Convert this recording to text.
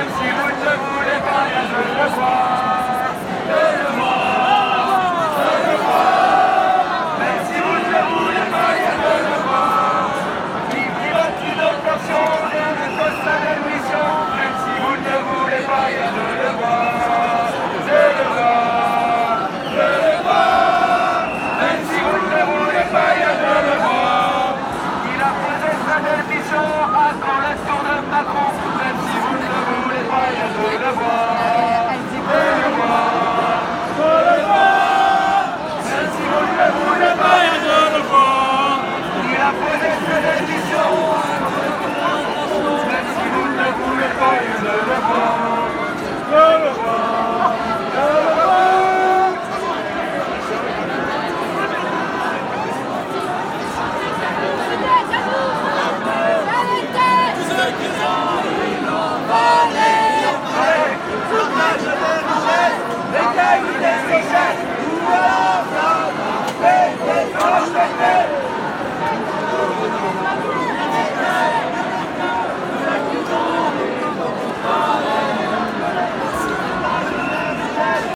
Même si vous ne voulez pas, il y a de le voir. De le Même si vous ne voulez pas, il y a le. Il pivote une autre version, de ne cause sa démission. Même si vous ne voulez pas, il y a de le voir. De le voir. Même si vous ne voulez pas, il y a de le. Il a posé sa démission, à son l'action de Macron.